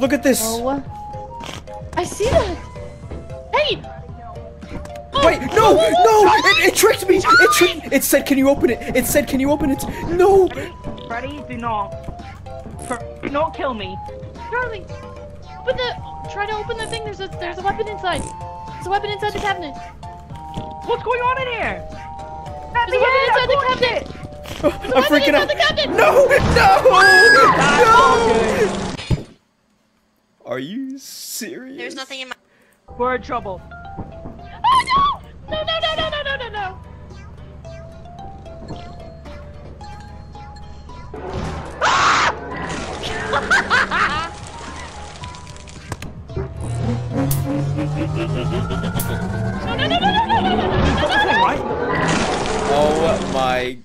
Look at this. Oh. I see that. Hey. Oh, Wait, no, oh, no! Oh, it, it tricked me! It tricked. It said, "Can you open it?" It said, "Can you open it?" No. Freddy, do not. Do not kill me. Charlie, open the. Try to open the thing. There's a there's a weapon inside. There's a weapon inside the cabinet. What's going on in here? There's a weapon inside the cabinet! I'm freaking out. No, no, Are you serious? There's nothing in my. We're in trouble. Oh no! No no no no no no no no! No no no no no no no no no no! Right? Oh my